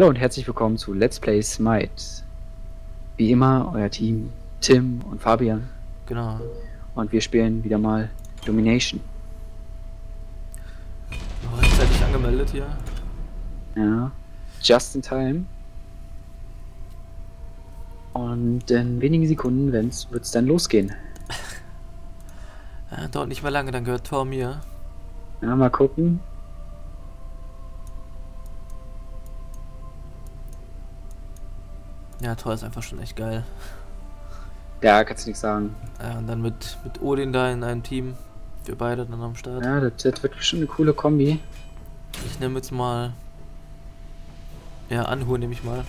Hallo und herzlich willkommen zu Let's Play Smite. Wie immer, euer Team Tim und Fabian. Genau. Und wir spielen wieder mal Domination. Noch rechtzeitig angemeldet hier. Ja. Just in time. Und in wenigen Sekunden wird es dann losgehen. Ja, dauert nicht mehr lange, dann gehört Tor mir. Ja, mal gucken. Ja, Tor ist einfach schon echt geil. Ja, kannst du nichts sagen. Ja, und dann mit, mit Odin da in einem Team. Wir beide dann am Start. Ja, das, das wird bestimmt eine coole Kombi. Ich nehme jetzt mal. Ja, Anhur nehme ich mal.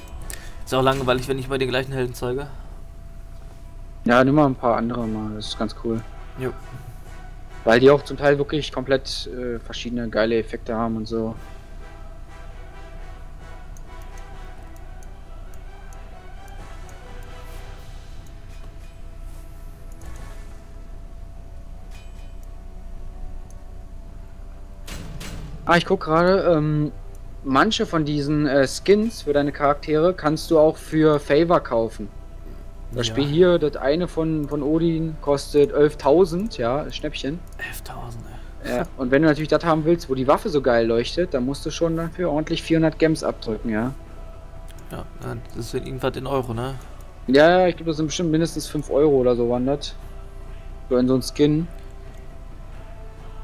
Ist auch langweilig, wenn ich mal den gleichen Helden zeige. Ja, nimm mal ein paar andere mal, das ist ganz cool. Jo. Weil die auch zum Teil wirklich komplett äh, verschiedene geile Effekte haben und so. Ah, ich guck gerade, ähm, manche von diesen äh, Skins für deine Charaktere kannst du auch für Favor kaufen. Das Ja. Spiel hier, das eine von, von Odin kostet 11.000, ja, Schnäppchen. 11.000, ey. Ja, und wenn du natürlich das haben willst, wo die Waffe so geil leuchtet, dann musst du schon dafür ordentlich 400 Gems abdrücken, ja. Ja, das ist irgendwas in Euro, ne? Ja, ja, ich glaube, das sind bestimmt mindestens 5 Euro oder so wandert. So in so ein Skin.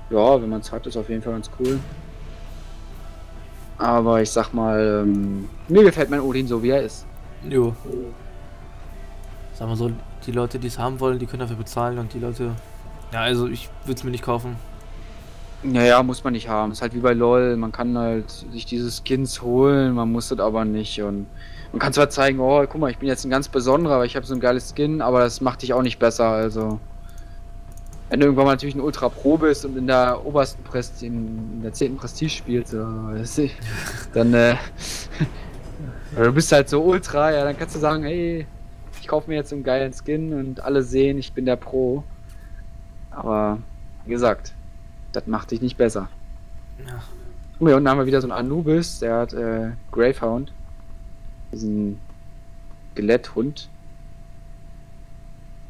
Ja, wenn man es hat, ist auf jeden Fall ganz cool. Aber ich sag mal, ähm, mir gefällt mein Odin so, wie er ist. Jo. Sagen wir so, die Leute, die es haben wollen, die können dafür bezahlen und die Leute. Ja, also ich würde es mir nicht kaufen. Naja, muss man nicht haben. Ist halt wie bei LOL. Man kann halt sich diese Skins holen, man muss das aber nicht. Und man kann zwar zeigen, oh, guck mal, ich bin jetzt ein ganz besonderer, weil ich habe so ein geiles Skin, aber das macht dich auch nicht besser. Also, wenn du irgendwann mal natürlich ein Ultra Pro bist und in der obersten Prestige, in der 10. Prestige spielst, dann, äh, du bist halt so Ultra, ja, dann kannst du sagen, hey, ich kaufe mir jetzt so einen geilen Skin und alle sehen, ich bin der Pro. Aber, wie gesagt, das macht dich nicht besser. Ja. Mal, hier unten haben wir wieder so einen Anubis, der hat äh, Gravehound. Diesen Skeletthund.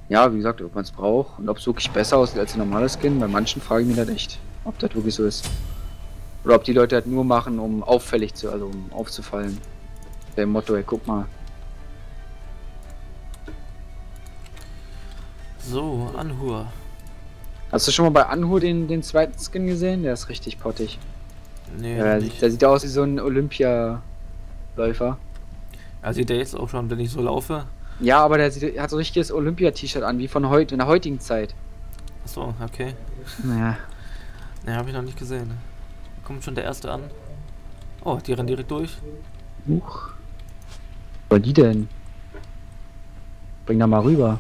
Ja, wie gesagt, ob man es braucht und ob es wirklich besser aussieht als ein normales Skin. Bei manchen frage ich mich das echt, ob das wirklich so ist. Oder ob die Leute das nur machen, um auffällig zu, also um aufzufallen. Der Motto, ey, guck mal. So, Anhur. Hast du schon mal bei Anhur den, den zweiten Skin gesehen? Der ist richtig pottig. Nee, Ja, nicht. sieht, der sieht aus wie so ein Olympia-Läufer. Also der jetzt auch schon, wenn ich so laufe. Ja, aber der, sieht, hat so ein richtiges Olympia-T-Shirt an, wie von heute, in der heutigen Zeit. Achso, okay. Naja. Ne, habe ich noch nicht gesehen. Kommt schon der erste an. Oh, die rennen direkt durch. Huch. Wo war die denn? Bring da mal rüber.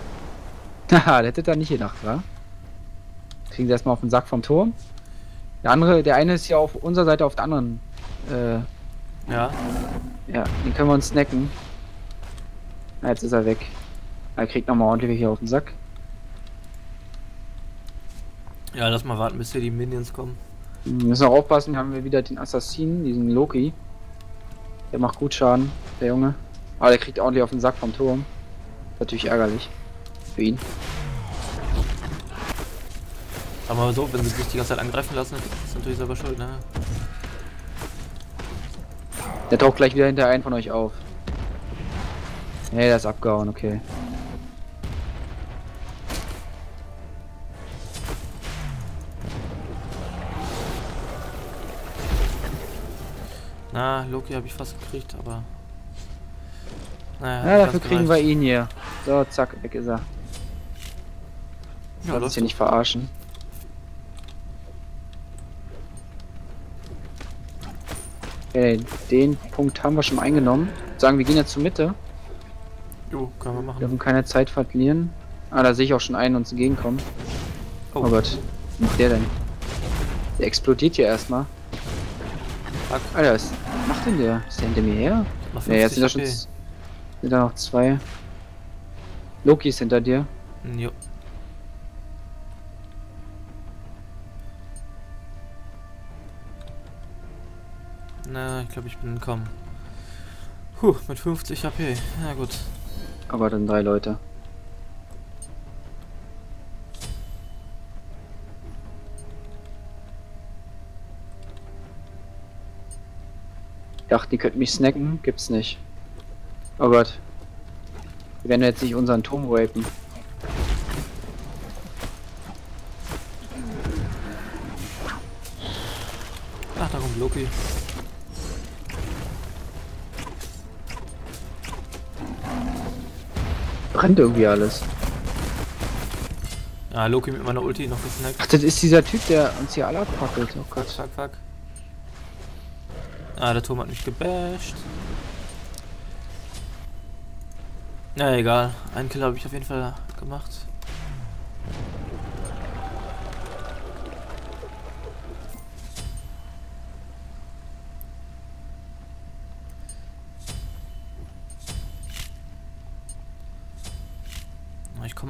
Haha, der hätte da nicht gedacht, wa? Kriegen sie erstmal auf den Sack vom Turm. Der andere, der eine ist ja auf unserer Seite auf der anderen. Äh, Ja. ja, den können wir uns snacken. Na, jetzt ist er weg. Er kriegt nochmal ordentlich hier auf den Sack. Ja, lass mal warten, bis hier die Minions kommen. Wir müssen auch aufpassen, haben wir wieder den Assassinen, diesen Loki. Der macht gut Schaden, der Junge. Aber der kriegt ordentlich auf den Sack vom Turm. Natürlich ärgerlich. Für ihn. Mal so, wenn sie sich die ganze Zeit angreifen lassen, ist natürlich selber schuld, ne? Der taucht gleich wieder hinter einen von euch auf. Nee, der ist abgehauen, okay. Na, Loki habe ich fast gekriegt, aber. Naja, Ja, dafür kriegen wir gereicht. ihn hier. So, zack, weg ist er. Ja, uns hier nicht verarschen. Okay, den Punkt haben wir schon eingenommen. Sagen, wir gehen jetzt zur Mitte. Jo, können wir Wir machen. dürfen keine Zeit verlieren. Ah, da sehe ich auch schon einen uns entgegenkommen. Oh, Oh, Gott. Was macht der denn? Der explodiert hier erstmal. Fuck. Alter, was macht denn der? Ist der hinter mir her? Ne, jetzt sind da 50 schon sind da noch zwei. Loki ist hinter dir. Hm, Jo. Na, ich glaube, ich bin entkommen. Puh, mit 50 HP. Na gut. Aber dann drei Leute. Ich dachte, die könnten mich snacken. Gibt's nicht. Oh Gott. Wir werden jetzt nicht unseren Turm rapen. Ach, da kommt Loki. Brennt irgendwie alles. Ja, Loki mit meiner Ulti noch gesnackt. Ach, das ist dieser Typ, der uns hier alle abfackelt. Oh Gott. fuck, fuck. Ah, der Turm hat mich gebasht. Na egal, einen Kill habe ich auf jeden Fall gemacht.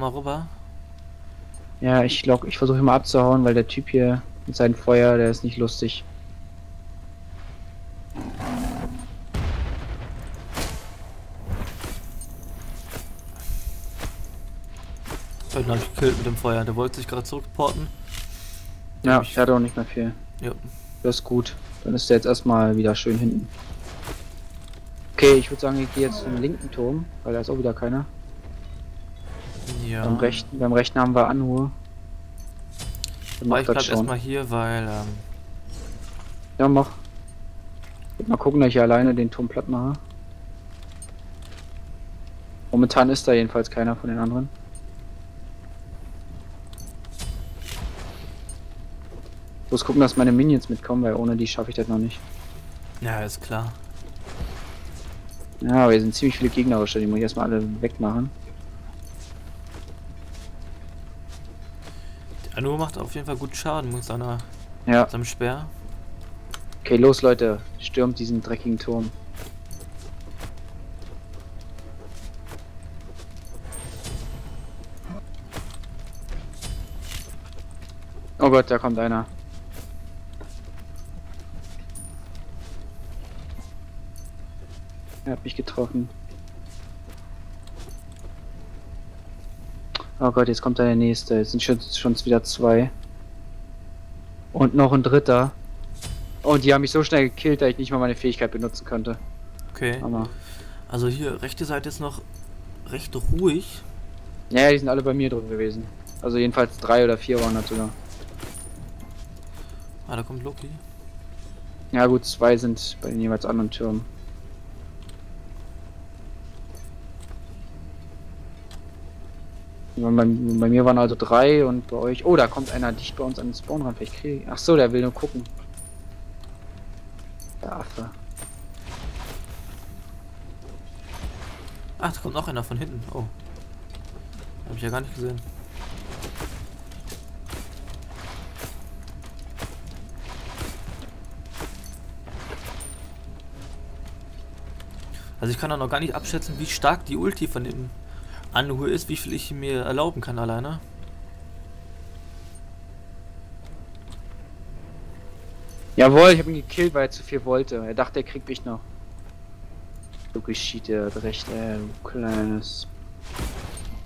Mal rüber. Ja, ich lock, ich versuche immer abzuhauen, weil der Typ hier mit seinem Feuer, der ist nicht lustig. Den habe ich gekillt mit dem Feuer. Der wollte sich gerade zurückporten. Ja, ich- ich hatte auch nicht mehr viel. Ja. Das ist gut. Dann ist der jetzt erstmal wieder schön hinten. Okay, ich würde sagen, ich gehe jetzt zum linken Turm, weil da ist auch wieder keiner. Ja. Beim rechten, beim rechten haben wir mach ich bleib erstmal hier, weil ähm, Ja, mach. Mal gucken, dass ich alleine den Turm platt mache. Momentan ist da jedenfalls keiner von den anderen. Ich muss gucken, dass meine Minions mitkommen, weil ohne die schaffe ich das noch nicht. ja, ist klar. Ja, aber hier sind ziemlich viele gegnerische, die muss ich erstmal alle wegmachen. Anu macht auf jeden Fall gut Schaden mit seiner, Ja, seinem Speer. okay, los Leute, stürmt diesen dreckigen Turm. Oh Gott, da kommt einer. Er hat mich getroffen. Oh Gott, jetzt kommt da der nächste. Jetzt sind schon, schon wieder zwei. Und noch ein dritter. Und die haben mich so schnell gekillt, dass ich nicht mal meine Fähigkeit benutzen konnte. Okay. Aber. Also hier, rechte Seite ist noch recht ruhig. Ja, ja, die sind alle bei mir drin gewesen. Also jedenfalls drei oder vier waren das sogar. Ah, da kommt Loki. Ja gut, zwei sind bei den jeweils anderen Türmen. Bei, bei mir waren also drei und bei euch. Oh, da kommt einer dicht bei uns an den Spawn ran. Vielleicht krieg ich. Ach so, der will nur gucken. Der Affe. Ach, da kommt noch einer von hinten. Oh. Hab ich ja gar nicht gesehen. Also ich kann auch noch gar nicht abschätzen, wie stark die Ulti von dem Anhu ist, wie viel ich mir erlauben kann alleine. Jawohl, ich habe ihn gekillt, weil er zu viel wollte. Er dachte, er kriegt mich noch. Du geschieht, hat recht, du kleines.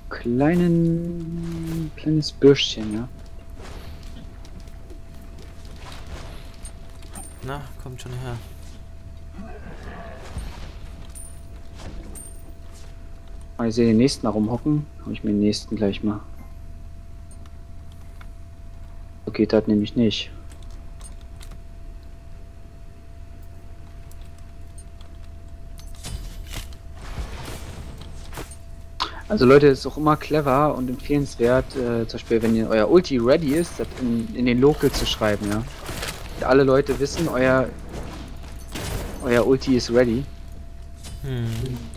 Kleinen. Kleines Bürschchen, ja. Na, kommt schon her. Mal sehe den nächsten da rumhocken. Hau ich mir den nächsten gleich mal. Geht das nämlich nicht. Also Leute, ist auch immer clever und empfehlenswert, äh, zum Beispiel, wenn ihr euer Ulti ready ist, das in, in den Local zu schreiben, ja. Dass alle Leute wissen, euer euer Ulti ist ready. Hm.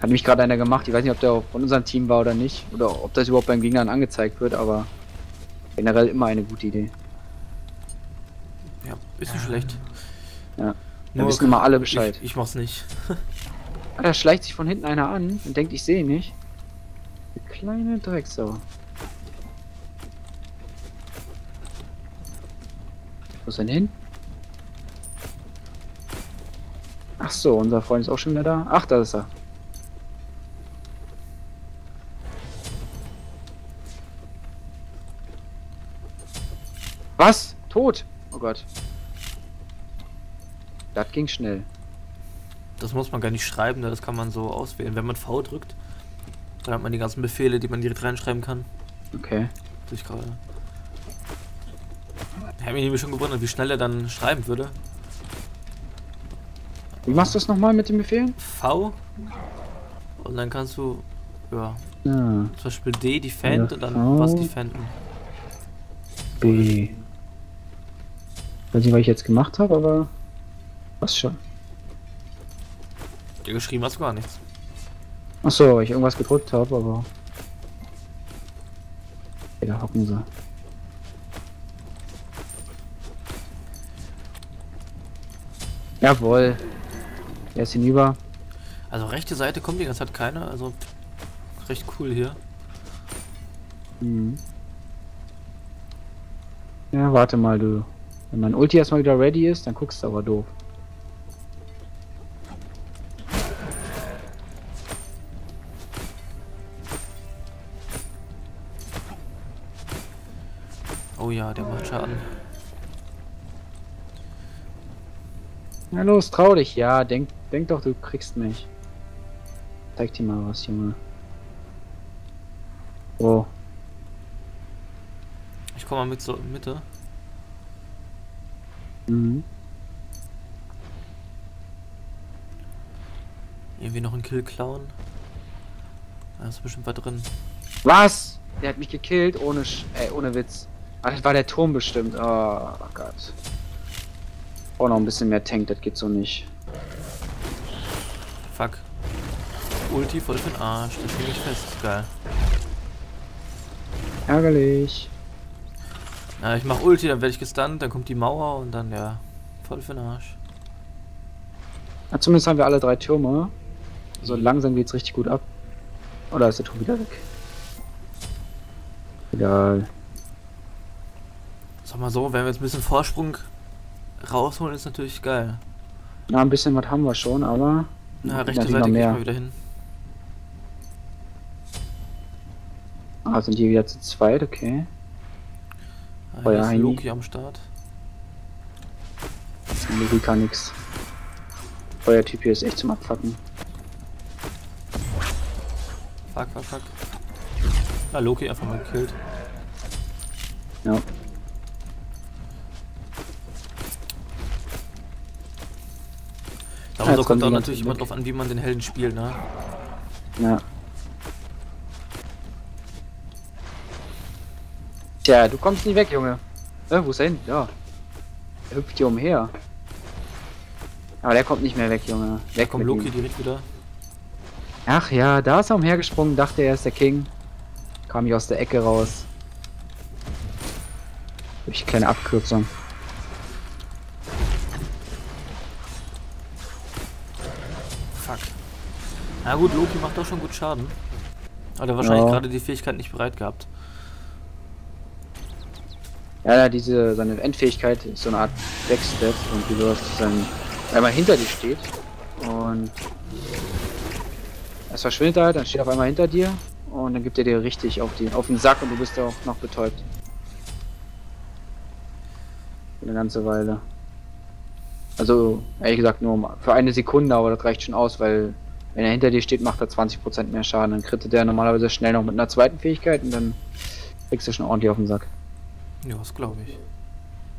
Hat mich gerade einer gemacht. Ich weiß nicht, ob der von unserem Team war oder nicht. Oder ob das überhaupt beim Gegnern angezeigt wird, aber generell immer eine gute Idee. Ja, ist nicht schlecht. Ja. Da Nur wissen immer alle Bescheid. Ich, ich mach's nicht. Ah, da schleicht sich von hinten einer an und denkt, ich sehe ihn nicht. Die kleine Drecksau. Wo ist er denn hin? Ach so, unser Freund ist auch schon wieder da. Ach, da ist er. Was? Tot? Oh Gott. Das ging schnell. Das muss man gar nicht schreiben, das kann man so auswählen. Wenn man V drückt, dann hat man die ganzen Befehle, die man direkt reinschreiben kann. Okay. Ich gerade. Ich habe mich schon gewundert, wie schnell er dann schreiben würde. Wie machst du das nochmal mit den Befehlen? V. Und dann kannst du, ja, Ja. zum Beispiel D, Defend Ja, und dann V. was defenden. B. Weiß nicht, was ich jetzt gemacht habe, aber was schon. Ja, geschrieben hast du gar nichts. Ach so, weil ich irgendwas gedrückt habe, aber. Da hocken sie. Jawohl. Er ist hinüber. Also rechte Seite kommt die ganze Zeit keiner, also recht cool hier. Mhm. Ja, warte mal, du. Wenn mein Ulti erstmal wieder ready ist, dann guckst du aber doof. Oh ja, der macht Schaden. Na los, trau dich. Ja, denk, denk doch, du kriegst mich. Zeig dir mal was, Junge. Oh. Ich komme mal mit zur Mitte. Mhm. Irgendwie noch einen Kill klauen. Da ist bestimmt was drin. Was? Der hat mich gekillt ohne Sch äh, ohne Witz. Ah, das war der Turm bestimmt. Oh, Gott. Oh, noch ein bisschen mehr Tank, das geht so nicht. Fuck. Ulti voll für den Arsch. Das hänge ich fest. Geil. Ärgerlich. Na, ich mach Ulti, dann werde ich gestunt, dann kommt die Mauer und dann ja. Voll für den Arsch. Na, zumindest haben wir alle drei Türme. So langsam geht's richtig gut ab. Oder ist der Turm wieder weg? Egal. Sag mal so, wenn wir jetzt ein bisschen Vorsprung rausholen, ist natürlich geil. Na, ein bisschen was haben wir schon, aber. Na, rechte Seite geh ich mehr. mal wieder hin. Ah, sind die wieder zu zweit, okay. Ah, Feuer ist. Loki am Start. Logi kann nix. Feuertyp hier ist echt zum Abfacken. Fuck, fuck, fuck. Ja, Loki einfach mal gekillt. Ja. Aber Ja, so jetzt kommen kommt auch natürlich immer drauf an, wie man den Helden spielt, ne? Ja. Tja, du kommst nie weg, Junge. Äh, wo ist er hin? Ja. Er hüpft hier umher. Aber der kommt nicht mehr weg, Junge. Weg kommt Loki ihm. direkt wieder. Ach ja, da ist er umhergesprungen, dachte er ist der King. Kam ich aus der Ecke raus. Durch kleine Abkürzung. Fuck. Na gut, Loki macht doch schon gut Schaden. Hat wahrscheinlich Ja. gerade die Fähigkeit nicht bereit gehabt. Ja, diese, seine Endfähigkeit ist so eine Art Backstep und wie du hast dann einmal hinter dir steht und es verschwindet halt, dann steht auf einmal hinter dir und dann gibt er dir richtig auf, die, auf den Sack und du bist ja auch noch betäubt. Eine ganze Weile. Also, ehrlich gesagt, nur für eine Sekunde, aber das reicht schon aus, weil wenn er hinter dir steht, macht er 20% mehr Schaden. Dann krittet der normalerweise schnell noch mit einer zweiten Fähigkeit und dann kriegst du schon ordentlich auf den Sack. Ja, das glaube ich.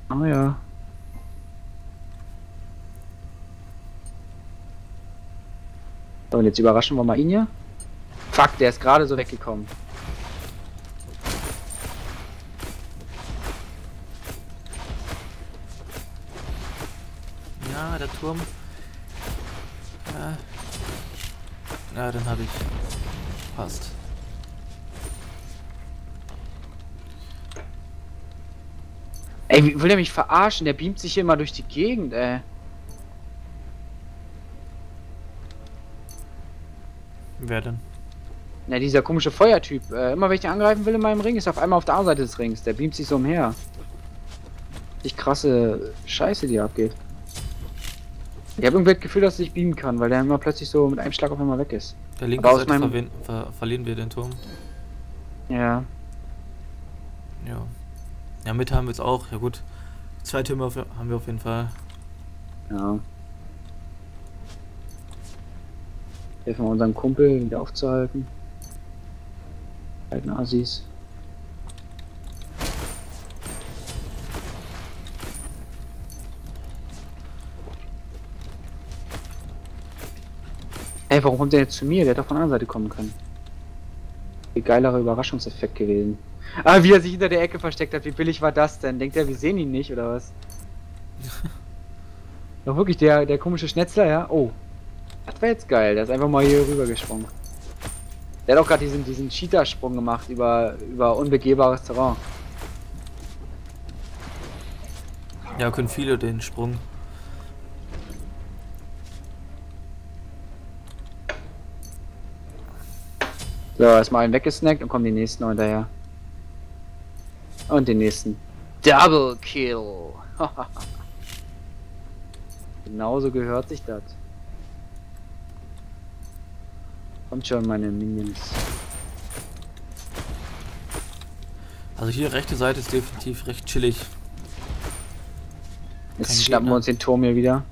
Ah ja. So, und jetzt überraschen wir mal ihn hier. Fuck, der ist gerade so weggekommen. Ja, der Turm. Ja, ja den habe ich. Passt. Ey, wie will der mich verarschen? Der beamt sich hier immer durch die Gegend, ey. Wer denn? Na, dieser komische Feuertyp. Äh, immer wenn ich den angreifen will in meinem Ring, ist er auf einmal auf der anderen Seite des Rings. Der beamt sich so umher. Die krasse Scheiße, die abgeht. Ich habe irgendwie das Gefühl, dass ich beamen kann, weil der immer plötzlich so mit einem Schlag auf einmal weg ist. Der linke Seite meinem- ver verlieren wir den Turm. Ja. Ja. Ja, Mitte haben wir jetzt auch. Ja gut. Zwei Türme auf, haben wir auf jeden Fall. Ja. Helfen wir unserem Kumpel wieder aufzuhalten. Alten Assis. Ey, warum kommt der jetzt zu mir? Der hätte doch von der anderen Seite kommen können. Viel geilerer Überraschungseffekt gewesen. Ah, wie er sich hinter der Ecke versteckt hat, wie billig war das denn? Denkt er, wir sehen ihn nicht, oder was? Doch wirklich, der, der komische Schnetzler, ja? Oh. Das war jetzt geil, der ist einfach mal hier rüber gesprungen. Der hat auch gerade diesen, diesen Cheetah-Sprung gemacht über, über unbegehbares Terrain. Ja, können viele den Sprung. So, erstmal einen weggesnackt und kommen die nächsten hinterher. Und den nächsten. Double Kill. Genauso gehört sich das. Kommt schon, meine Minions. Also hier rechte Seite ist definitiv recht chillig. Jetzt Kein schnappen Gegner. wir uns den Turm hier wieder.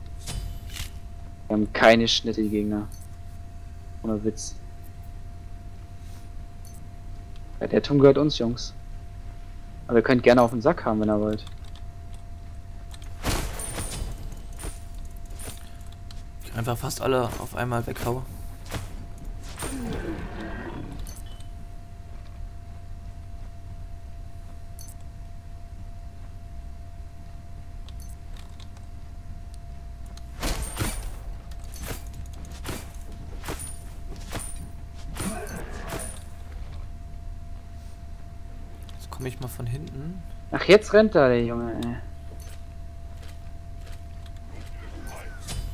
Wir haben keine Schnitte, die Gegner. Ohne Witz. Ja, der Turm gehört uns, Jungs. Aber ihr könnt gerne auf den Sack haben, wenn ihr wollt. Ich einfach fast alle auf einmal weghaue. Jetzt komme ich mal von hinten. Ach, jetzt rennt er, der Junge, ey.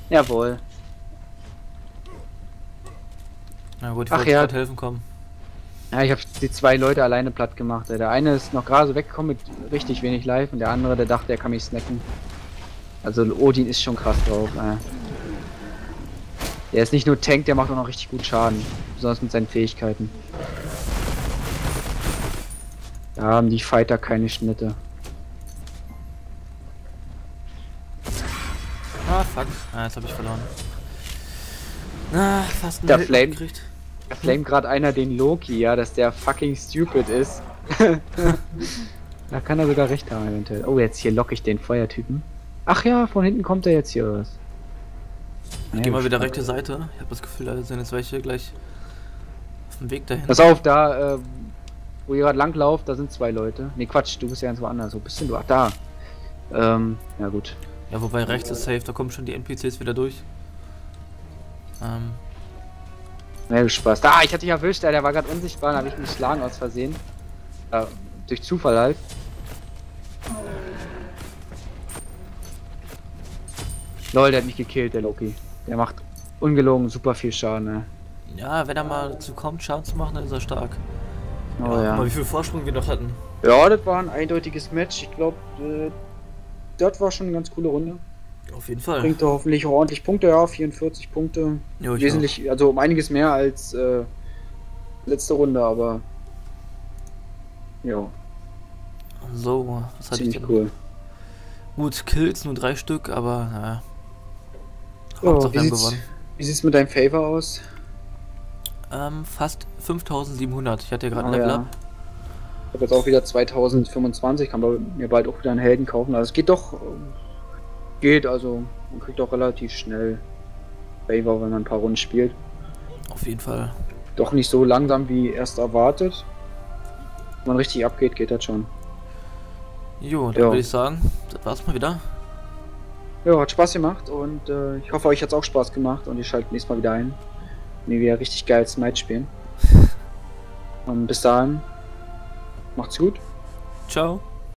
Jawohl. Na gut, ich Ach ja. helfen kommen. Ja, ich habe die zwei Leute alleine platt gemacht. Ey. Der eine ist noch gerade so weggekommen mit richtig wenig Life und der andere, der dachte, er kann mich snacken. Also Odin ist schon krass drauf. Ey. Der ist nicht nur Tank, der macht auch noch richtig gut Schaden. Besonders mit seinen Fähigkeiten. Da haben die Fighter keine Schnitte. Ah, jetzt habe ich verloren. Ah, fast Der Flame. gekriegt. Da flamet gerade einer den Loki, ja, dass der fucking stupid ist. da kann er sogar recht haben eventuell. Oh, jetzt hier locke ich den Feuertypen. Ach ja, von hinten kommt er jetzt hier was. Ich geh mal wieder rechte Seite. Ich habe das Gefühl, da sind jetzt welche gleich auf dem Weg dahin. Pass auf, da, äh, wo ihr gerade lang lauft, da sind zwei Leute. Ne, Quatsch, du bist ja ganz woanders. Wo bist denn du? Ach, da. Ähm, ja gut. Ja, wobei rechts ist safe, da kommen schon die NPCs wieder durch. Ähm, Ja, Spaß. Da, ich hatte dich erwischt, der war gerade unsichtbar, dann habe ich ihn geschlagen aus Versehen. Ja, durch Zufall halt. Lol, der hat mich gekillt, der Loki. Der macht ungelogen super viel Schaden, ne? ja, wenn er mal dazu kommt, Schaden zu machen, dann ist er stark. Oh guck ja. Mal, wie viel Vorsprung wir noch hatten. Ja, das war ein eindeutiges Match. Ich glaube, äh, das war schon eine ganz coole Runde. Auf jeden Fall. Bringt er hoffentlich auch ordentlich Punkte, ja, 44 Punkte. Jo, ich Wesentlich, also um einiges mehr als äh, letzte Runde, aber ja, auch. So, was hatte ich ziemlich denn? cool. Gut, Kills nur drei Stück, aber naja. Ja, Hauptsache wie, sieht's, gewonnen. wie sieht's mit deinem Favor aus? Ähm, fast 5700. Ich hatte ja gerade Ah, ein Level ja. up. Ich habe jetzt auch wieder 2025, kann man mir bald auch wieder einen Helden kaufen. Also es geht doch, geht, also man kriegt auch relativ schnell Favor, wenn man ein paar Runden spielt. Auf jeden Fall. Doch nicht so langsam wie erst erwartet. Wenn man richtig abgeht, geht das schon. Jo, dann Ja. würde ich sagen, das war's mal wieder. Ja, hat Spaß gemacht und äh, ich hoffe, euch hat's auch Spaß gemacht und ihr schaltet nächstes Mal wieder ein, wenn wir wieder richtig geil Smite spielen. Und bis dahin, macht's gut. Ciao.